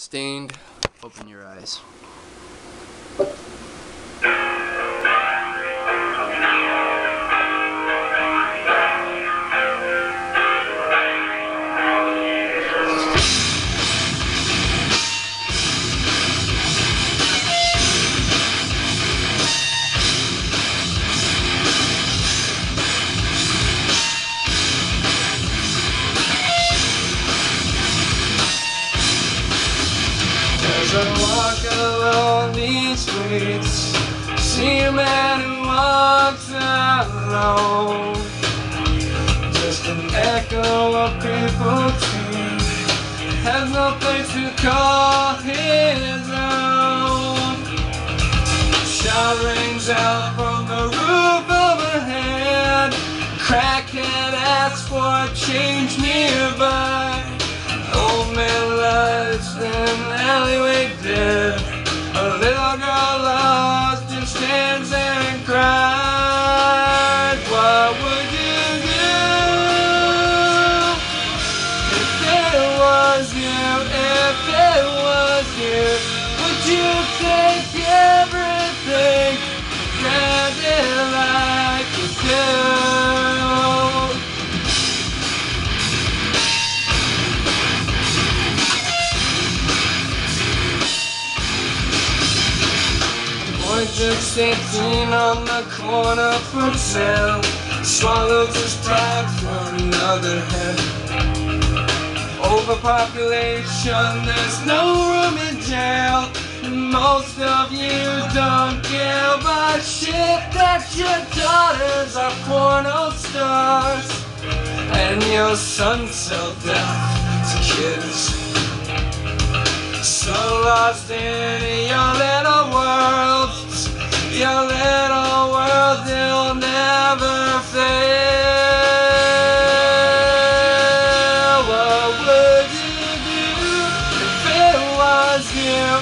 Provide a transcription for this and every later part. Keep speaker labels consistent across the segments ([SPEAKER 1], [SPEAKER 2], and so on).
[SPEAKER 1] Staind, open your eyes.
[SPEAKER 2] As I walk along these streets, see a man who walks alone. Just an echo of people trees, has no place to call his own. Shout rings out from the roof overhead. Crackhead asks for change nearby. Just 18 on the corner for sale. Swallows his pride for another head Overpopulation, there's no room in jail. Most of you don't give a shit That your daughters are porno stars And your sons sell death to kids so lost in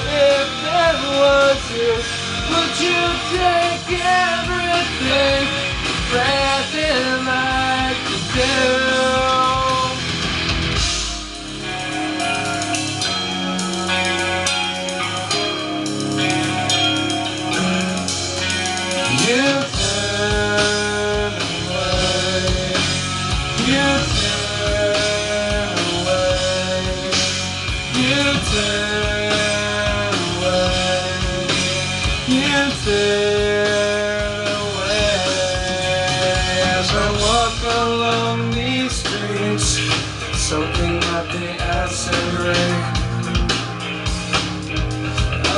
[SPEAKER 2] If it was you, would you take everything, granted like you do? You turn away. You turn away. You turn As I walk along these streets, soaking up the acid rain.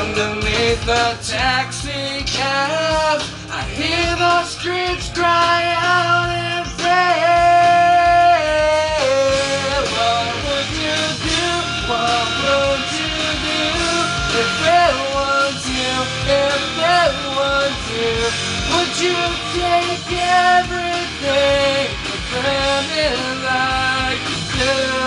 [SPEAKER 2] Underneath the taxi cab, you take everything for granted like you do?